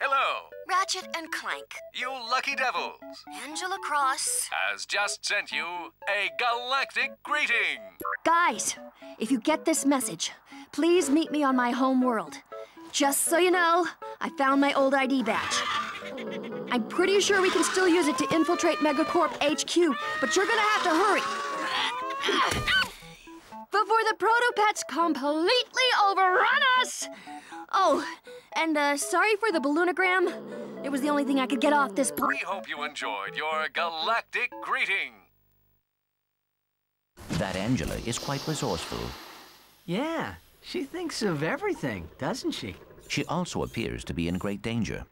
Hello, Ratchet and Clank. you lucky devils. Angela Cross. Has just sent you a galactic greeting. Guys, if you get this message, please meet me on my home world. Just so you know, I found my old ID badge. I'm pretty sure we can still use it to infiltrate Megacorp HQ, but you're gonna have to hurry. Before the Protopets completely overrun us! Oh, and uh, sorry for the balloonogram. It was the only thing I could get off this pl- We hope you enjoyed your galactic greeting. That Angela is quite resourceful. Yeah, she thinks of everything, doesn't she? She also appears to be in great danger.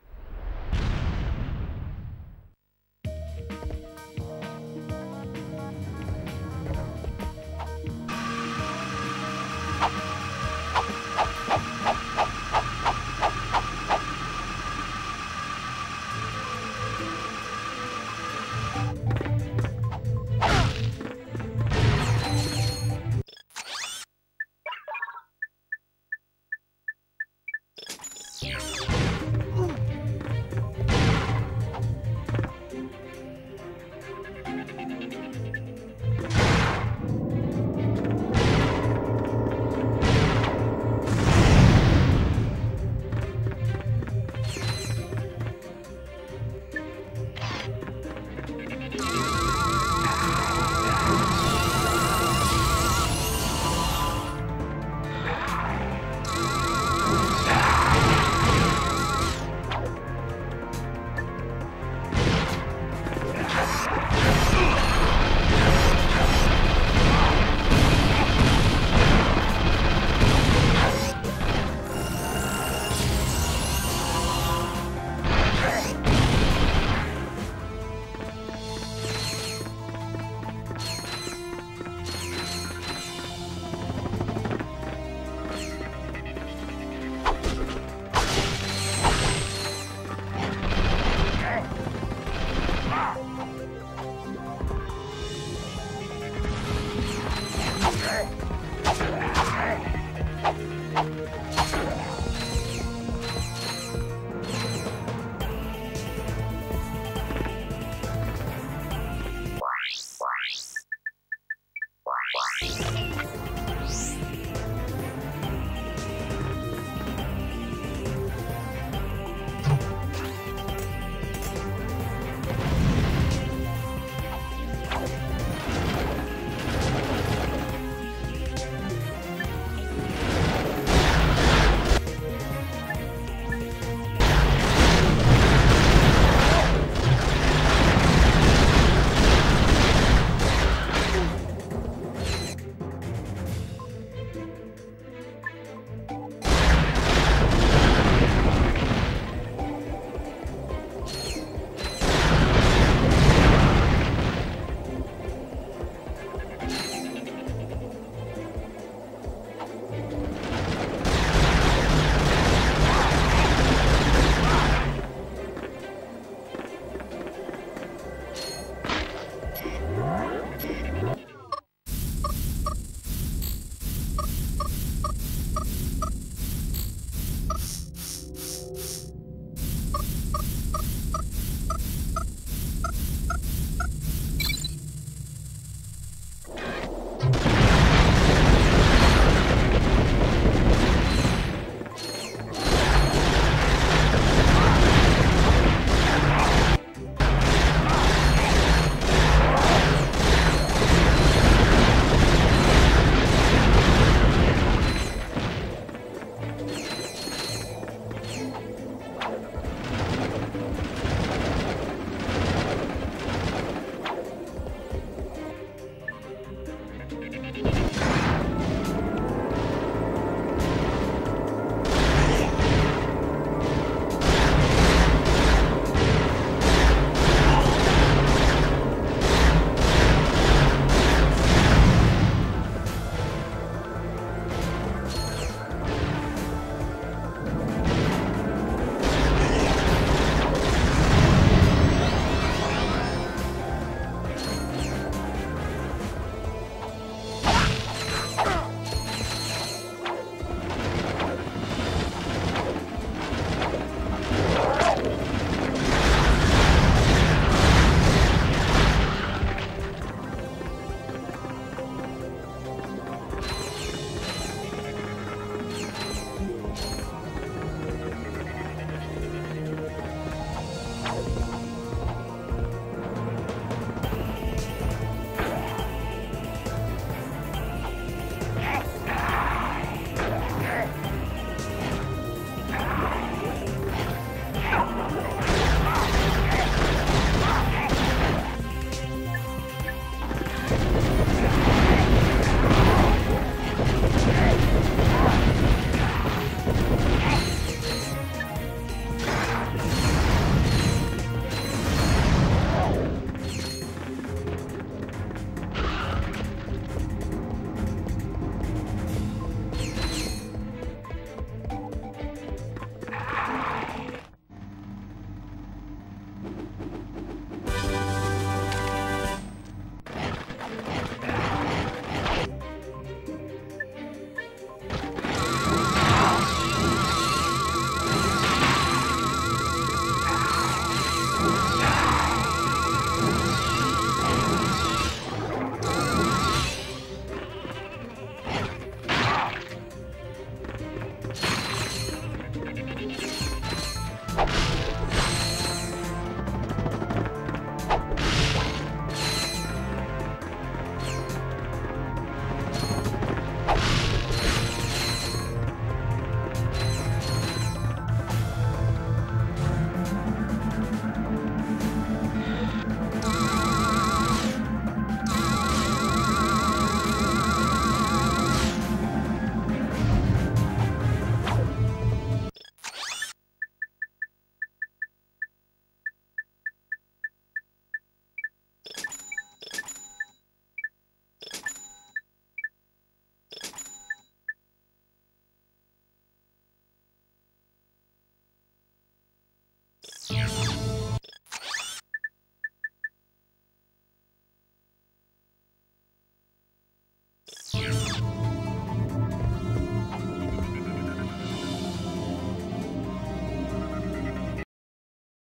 you